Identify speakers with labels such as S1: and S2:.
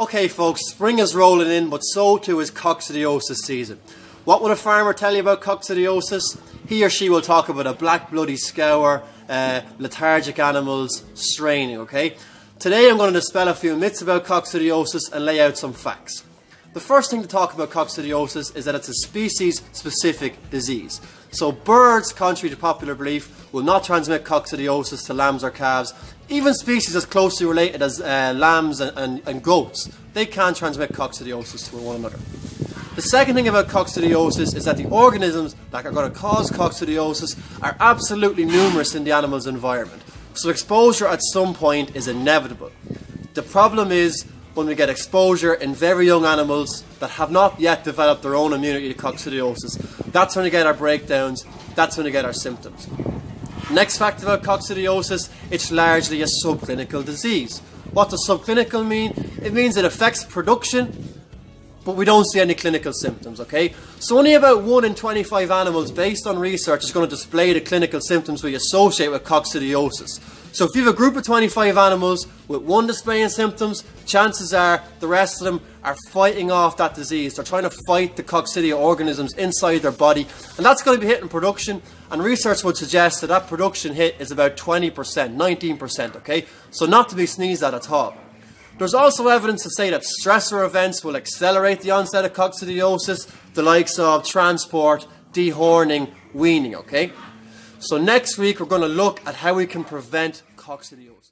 S1: Okay folks, spring is rolling in, but so too is coccidiosis season. What would a farmer tell you about coccidiosis? He or she will talk about a black bloody scour, uh, lethargic animals, straining, okay? Today I'm going to dispel a few myths about coccidiosis and lay out some facts. The first thing to talk about coccidiosis is that it's a species-specific disease. So birds, contrary to popular belief, will not transmit coccidiosis to lambs or calves. Even species as closely related as uh, lambs and, and, and goats, they can transmit coccidiosis to one another. The second thing about coccidiosis is that the organisms that are going to cause coccidiosis are absolutely numerous in the animal's environment. So exposure at some point is inevitable. The problem is when we get exposure in very young animals that have not yet developed their own immunity to coccidiosis. That's when we get our breakdowns, that's when we get our symptoms. Next fact about coccidiosis, it's largely a subclinical disease. What does subclinical mean? It means it affects production, but we don't see any clinical symptoms, okay? So only about 1 in 25 animals, based on research, is going to display the clinical symptoms we associate with coccidiosis. So if you have a group of 25 animals with one displaying symptoms, chances are the rest of them are fighting off that disease. They're trying to fight the coccidia organisms inside their body, and that's going to be hitting production. And research would suggest that that production hit is about 20%, 19%, okay? So not to be sneezed at at all. There's also evidence to say that stressor events will accelerate the onset of coccidiosis, the likes of transport, dehorning, weaning, okay? So next week we're going to look at how we can prevent coccidiosis.